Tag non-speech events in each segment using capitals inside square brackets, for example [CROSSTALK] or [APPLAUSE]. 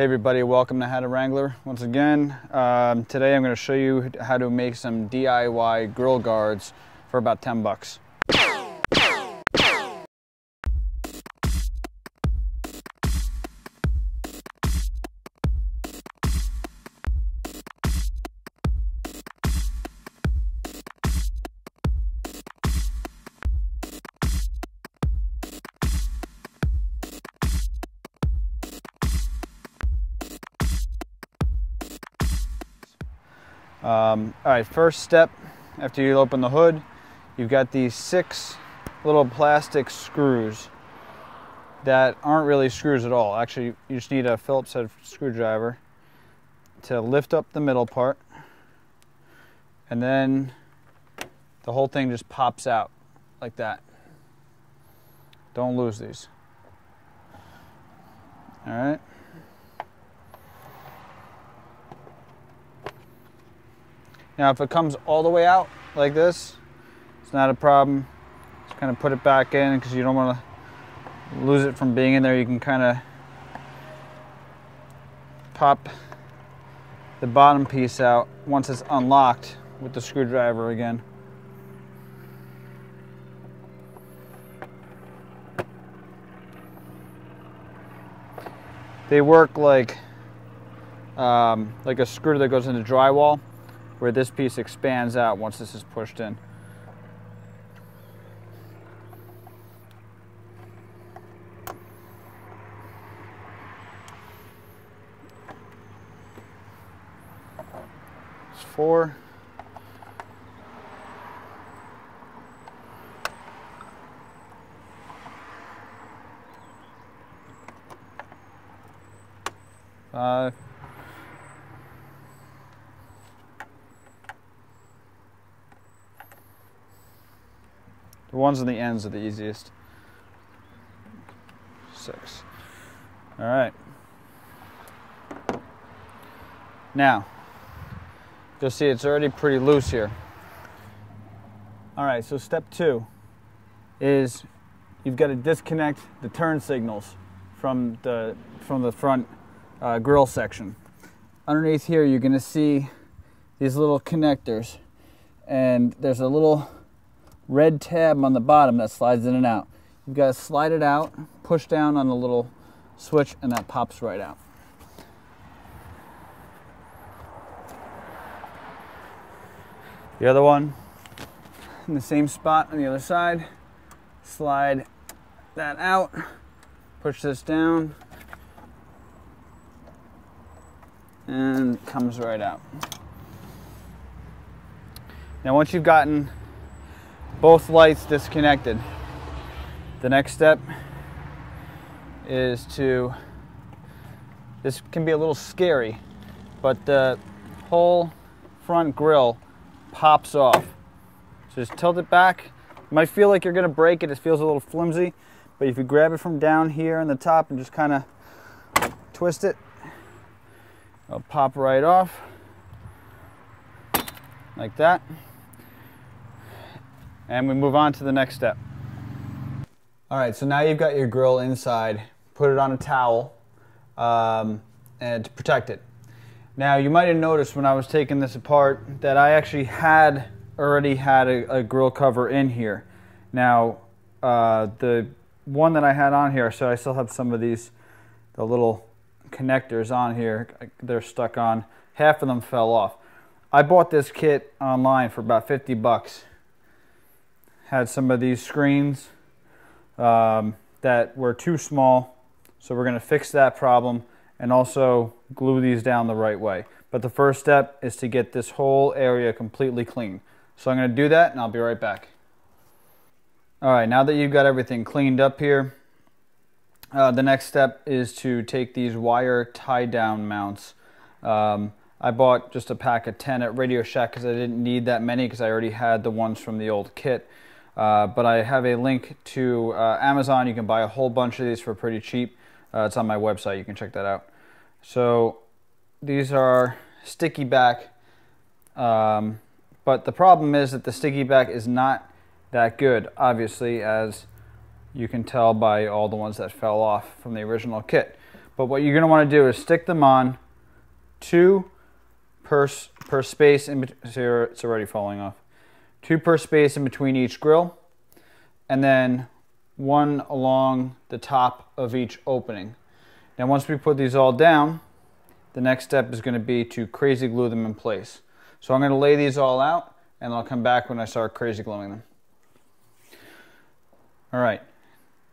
Hey everybody, welcome to How to Wrangler. Once again, um, today I'm going to show you how to make some DIY grill guards for about 10 bucks. Um, all right, first step after you open the hood, you've got these six little plastic screws that aren't really screws at all. Actually, you just need a Phillips head screwdriver to lift up the middle part, and then the whole thing just pops out like that. Don't lose these. All right. Now if it comes all the way out like this, it's not a problem. Just kind of put it back in because you don't want to lose it from being in there. You can kind of pop the bottom piece out once it's unlocked with the screwdriver again. They work like um, like a screw that goes into drywall where this piece expands out once this is pushed in. It's four. Five. The ones on the ends are the easiest. Six. All right. Now, you'll see it's already pretty loose here. All right, so step two is you've got to disconnect the turn signals from the, from the front uh, grill section. Underneath here, you're going to see these little connectors, and there's a little red tab on the bottom that slides in and out. You've got to slide it out, push down on the little switch, and that pops right out. The other one in the same spot on the other side. Slide that out, push this down, and comes right out. Now once you've gotten both lights disconnected. The next step is to, this can be a little scary, but the whole front grill pops off. So just tilt it back. You might feel like you're gonna break it, it feels a little flimsy, but if you grab it from down here on the top and just kind of twist it, it'll pop right off like that and we move on to the next step. All right, so now you've got your grill inside. Put it on a towel um, and to protect it. Now you might have noticed when I was taking this apart that I actually had already had a, a grill cover in here. Now uh, the one that I had on here, so I still have some of these, the little connectors on here, they're stuck on. Half of them fell off. I bought this kit online for about 50 bucks had some of these screens um, that were too small. So we're going to fix that problem and also glue these down the right way. But the first step is to get this whole area completely clean. So I'm going to do that and I'll be right back. All right, now that you've got everything cleaned up here, uh, the next step is to take these wire tie down mounts. Um, I bought just a pack of 10 at Radio Shack because I didn't need that many because I already had the ones from the old kit. Uh, but I have a link to uh, Amazon. You can buy a whole bunch of these for pretty cheap. Uh, it's on my website. You can check that out. So these are sticky back. Um, but the problem is that the sticky back is not that good, obviously, as you can tell by all the ones that fell off from the original kit. But what you're going to want to do is stick them on two per, per space in between. It's already falling off. Two per space in between each grill. And then one along the top of each opening. Now once we put these all down, the next step is going to be to crazy glue them in place. So I'm going to lay these all out and I'll come back when I start crazy gluing them. All right,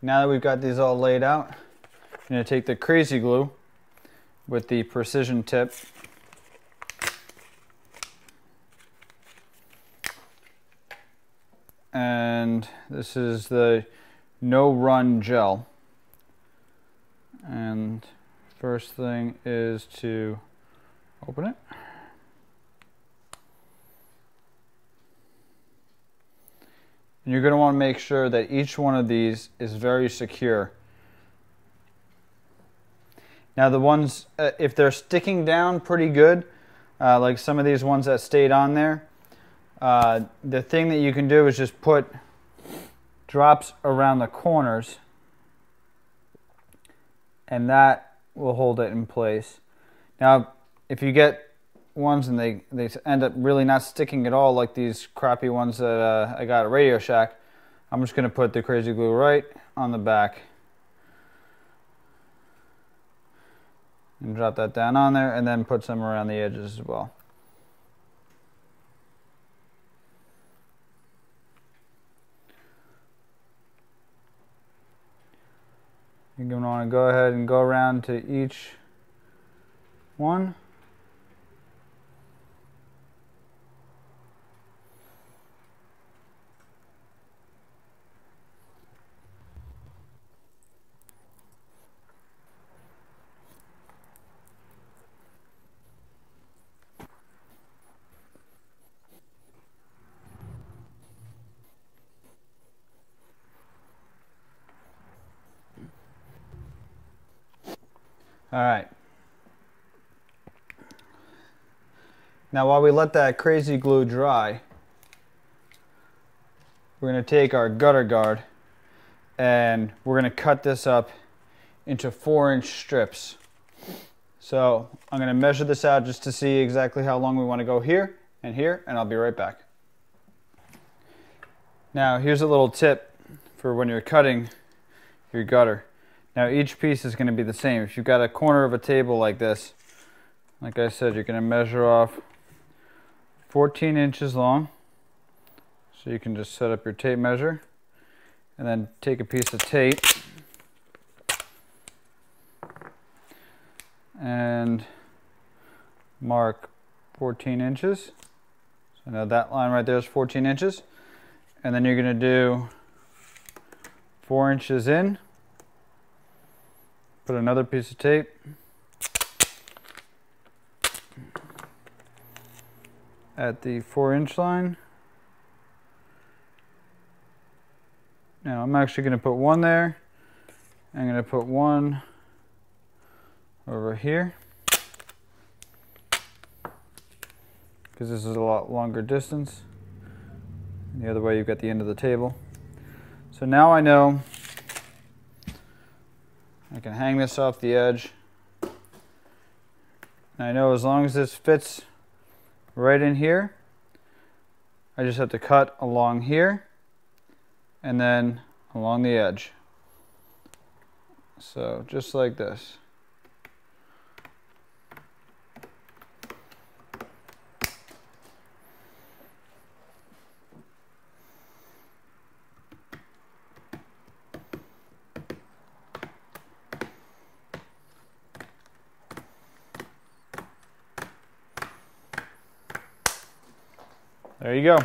now that we've got these all laid out, I'm going to take the crazy glue with the precision tip and this is the no run gel and first thing is to open it And you're going to want to make sure that each one of these is very secure. Now the ones, uh, if they're sticking down pretty good, uh, like some of these ones that stayed on there, uh, the thing that you can do is just put drops around the corners and that will hold it in place. Now, if you get ones and they, they end up really not sticking at all like these crappy ones that uh, I got at Radio Shack, I'm just going to put the crazy glue right on the back. And drop that down on there and then put some around the edges as well. You're going to want to go ahead and go around to each one. All right. Now while we let that crazy glue dry, we're going to take our gutter guard and we're going to cut this up into four inch strips. So I'm going to measure this out just to see exactly how long we want to go here and here and I'll be right back. Now here's a little tip for when you're cutting your gutter. Now each piece is going to be the same. If you've got a corner of a table like this, like I said, you're going to measure off 14 inches long. So you can just set up your tape measure and then take a piece of tape and mark 14 inches. So now that line right there is 14 inches. And then you're going to do four inches in Put another piece of tape. At the four inch line. Now I'm actually going to put one there. I'm going to put one over here. Because this is a lot longer distance. And the other way you've got the end of the table. So now I know I can hang this off the edge. And I know as long as this fits right in here, I just have to cut along here and then along the edge. So just like this. Go.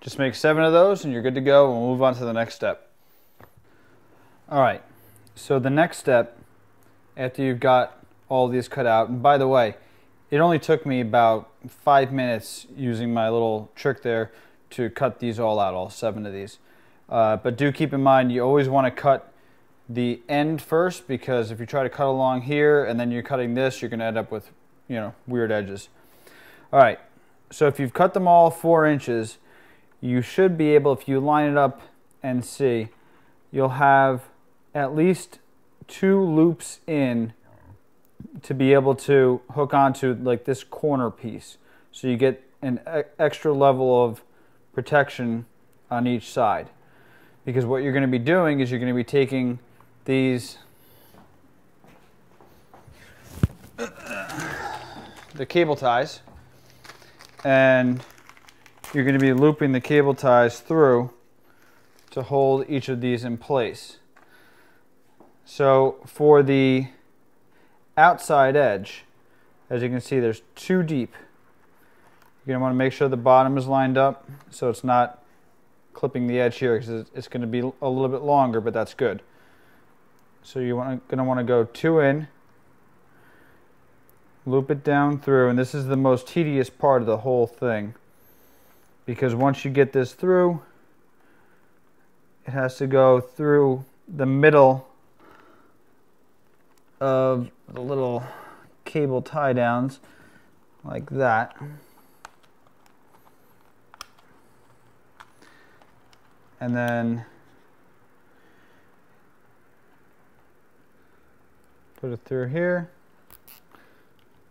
Just make seven of those and you're good to go. We'll move on to the next step. All right, so the next step, after you've got all these cut out, and by the way, it only took me about five minutes using my little trick there to cut these all out, all seven of these. Uh, but do keep in mind, you always want to cut the end first because if you try to cut along here and then you're cutting this, you're going to end up with, you know, weird edges. All right, so if you've cut them all four inches, you should be able, if you line it up and see, you'll have at least two loops in to be able to hook onto like this corner piece. So you get an extra level of protection on each side. Because what you're going to be doing is you're going to be taking these [COUGHS] the cable ties and you're going to be looping the cable ties through to hold each of these in place. So for the outside edge, as you can see, there's two deep. You're going to want to make sure the bottom is lined up so it's not clipping the edge here because it's going to be a little bit longer, but that's good. So you're going to want to go two in, loop it down through, and this is the most tedious part of the whole thing because once you get this through, it has to go through the middle of the little cable tie downs like that. And then put it through here.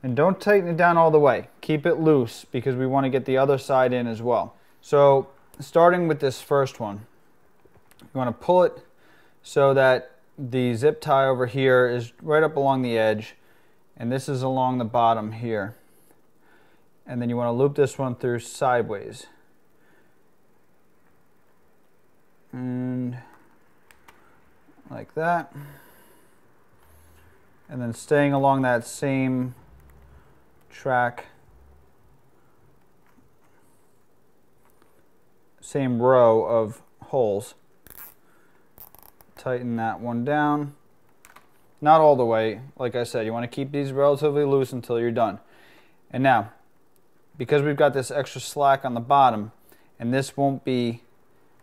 And don't tighten it down all the way. Keep it loose because we want to get the other side in as well. So starting with this first one, you want to pull it so that the zip tie over here is right up along the edge and this is along the bottom here. And then you want to loop this one through sideways. And like that. And then staying along that same track, same row of holes. Tighten that one down. Not all the way, like I said, you want to keep these relatively loose until you're done. And now, because we've got this extra slack on the bottom, and this won't be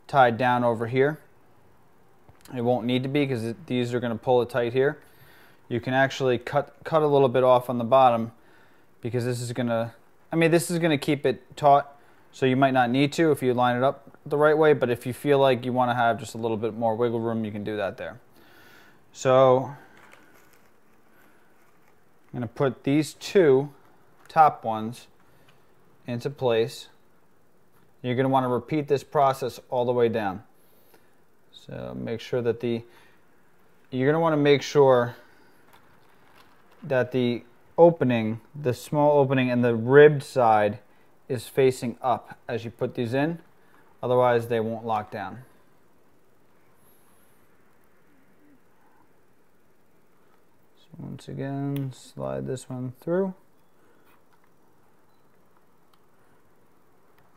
tied down over here, it won't need to be because these are going to pull it tight here. You can actually cut, cut a little bit off on the bottom because this is gonna, I mean, this is gonna keep it taut, so you might not need to if you line it up the right way, but if you feel like you wanna have just a little bit more wiggle room, you can do that there. So, I'm gonna put these two top ones into place. You're gonna wanna repeat this process all the way down. So make sure that the, you're gonna wanna make sure that the opening, the small opening and the ribbed side is facing up as you put these in. Otherwise, they won't lock down. So once again, slide this one through.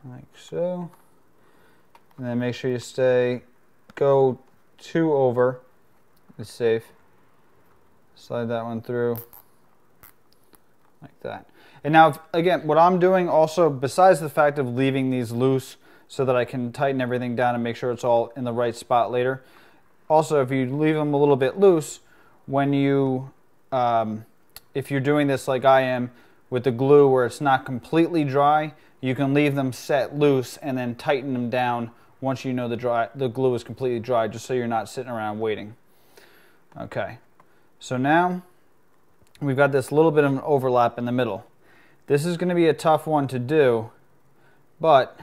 Like so. And then make sure you stay, go two over is safe. Slide that one through like that. And now, again, what I'm doing also, besides the fact of leaving these loose so that I can tighten everything down and make sure it's all in the right spot later, also, if you leave them a little bit loose, when you, um, if you're doing this like I am with the glue where it's not completely dry, you can leave them set loose and then tighten them down once you know the, dry, the glue is completely dry, just so you're not sitting around waiting. Okay, so now we've got this little bit of an overlap in the middle. This is going to be a tough one to do, but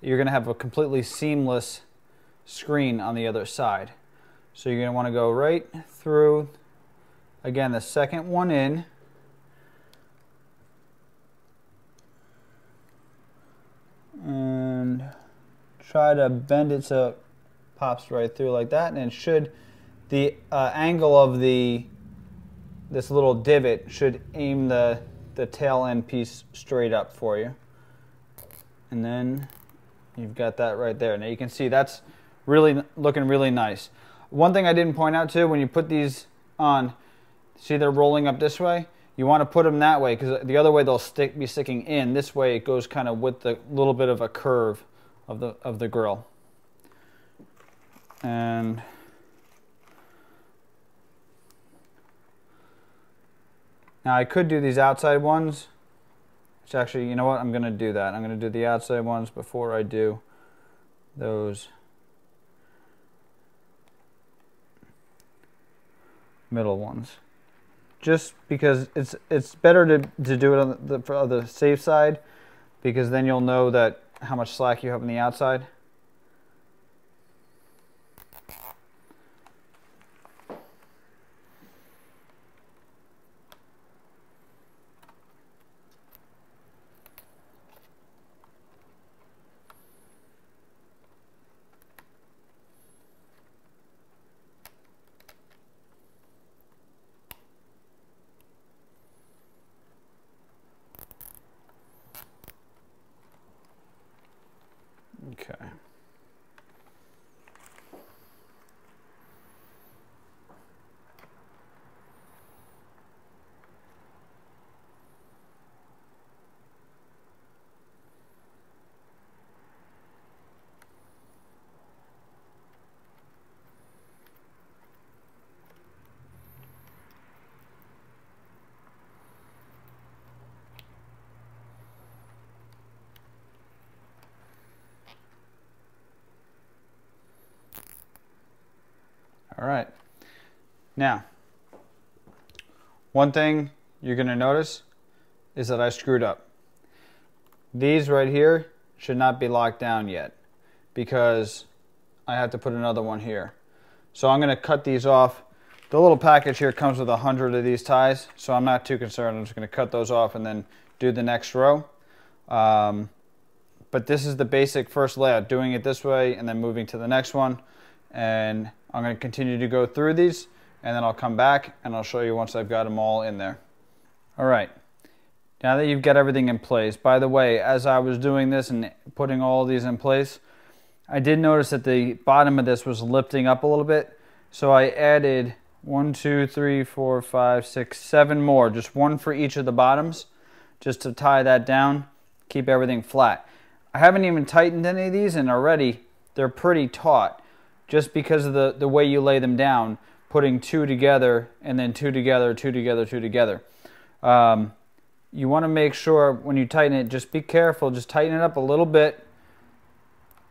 you're going to have a completely seamless screen on the other side. So you're going to want to go right through, again, the second one in. And try to bend it so it pops right through like that. And it should, the uh, angle of the this little divot should aim the, the tail end piece straight up for you. And then you've got that right there. Now you can see that's really looking really nice. One thing I didn't point out too, when you put these on, see they're rolling up this way? You want to put them that way because the other way they'll stick, be sticking in. This way it goes kind of with the little bit of a curve of the, of the grill. And Now I could do these outside ones, which actually, you know what, I'm going to do that. I'm going to do the outside ones before I do those. middle ones. Just because it's it's better to, to do it on the, the, on the safe side because then you'll know that how much slack you have on the outside. Okay. All right. Now, one thing you're to notice is that I screwed up. These right here should not be locked down yet because I have to put another one here. So I'm to cut these off. The little package here comes with a hundred of these ties, so I'm not too concerned. I'm just to cut those off and then do the next row. Um, but this is the basic first layout, doing it this way and then moving to the next one. And I'm to continue to go through these and then I'll come back and I'll show you once I've got them all in there. All right, now that you've got everything in place, by the way, as I was doing this and putting all these in place, I did notice that the bottom of this was lifting up a little bit. So I added one, two, three, four, five, six, seven more, just one for each of the bottoms, just to tie that down, keep everything flat. I haven't even tightened any of these and already they're pretty taut just because of the, the way you lay them down, putting two together and then two together, two together, two together. Um, you want to make sure when you tighten it, just be careful, just tighten it up a little bit,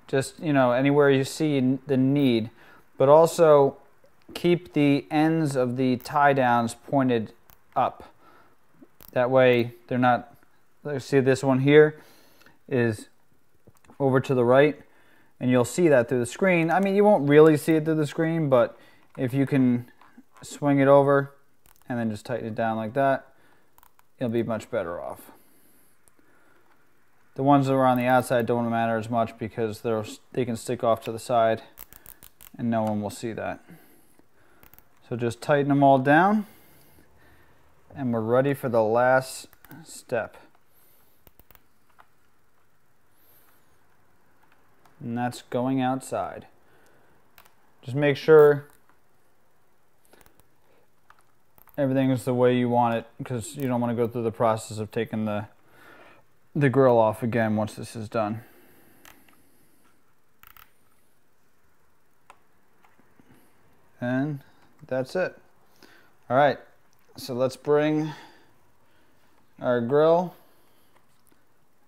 just, you know, anywhere you see the need, but also keep the ends of the tie downs pointed up. That way they're not, let's see this one here is over to the right and you'll see that through the screen. I mean, you won't really see it through the screen, but if you can swing it over and then just tighten it down like that, you'll be much better off. The ones that are on the outside don't matter as much because they're, they can stick off to the side and no one will see that. So just tighten them all down and we're ready for the last step. and that's going outside. Just make sure everything is the way you want it because you don't want to go through the process of taking the the grill off again once this is done. And that's it. All right, so let's bring our grill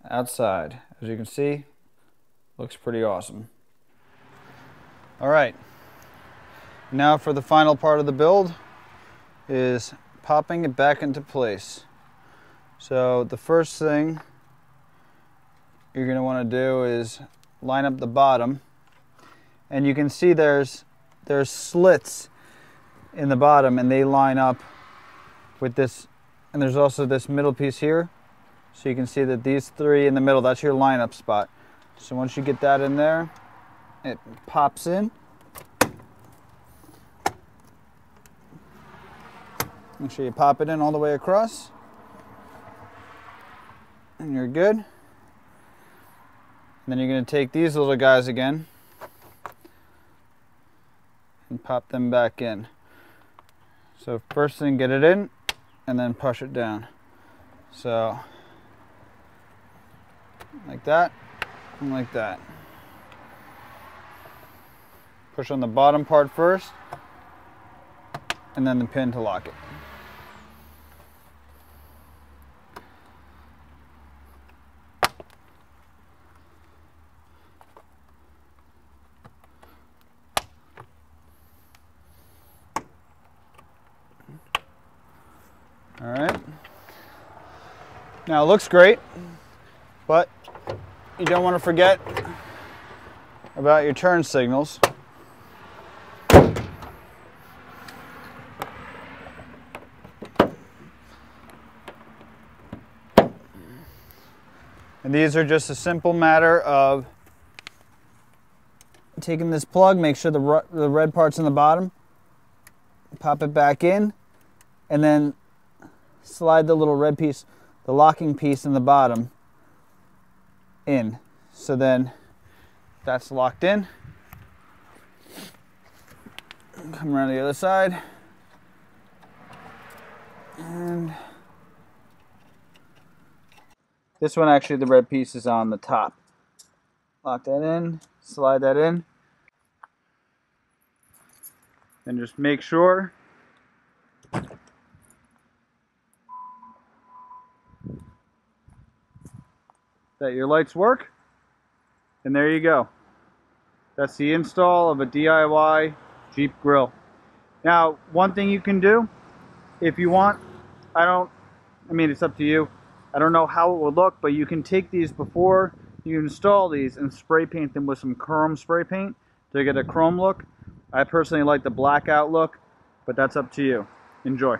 outside. As you can see, Looks pretty awesome. All right, now for the final part of the build is popping it back into place. So the first thing you're gonna wanna do is line up the bottom and you can see there's there's slits in the bottom and they line up with this and there's also this middle piece here so you can see that these three in the middle that's your lineup spot so once you get that in there, it pops in. Make sure you pop it in all the way across. And you're good. And then you're going to take these little guys again and pop them back in. So first thing, get it in and then push it down. So like that like that. Push on the bottom part first, and then the pin to lock it. Now it looks great, but you don't want to forget about your turn signals. And these are just a simple matter of taking this plug, make sure the, the red part's in the bottom, pop it back in, and then slide the little red piece, the locking piece in the bottom in. So then that's locked in. Come around the other side. And this one actually the red piece is on the top. Lock that in, slide that in. And just make sure that your lights work. And there you go. That's the install of a DIY Jeep grill. Now, one thing you can do, if you want, I don't, I mean, it's up to you. I don't know how it would look, but you can take these before you install these and spray paint them with some chrome spray paint to get a chrome look. I personally like the blackout look, but that's up to you. Enjoy.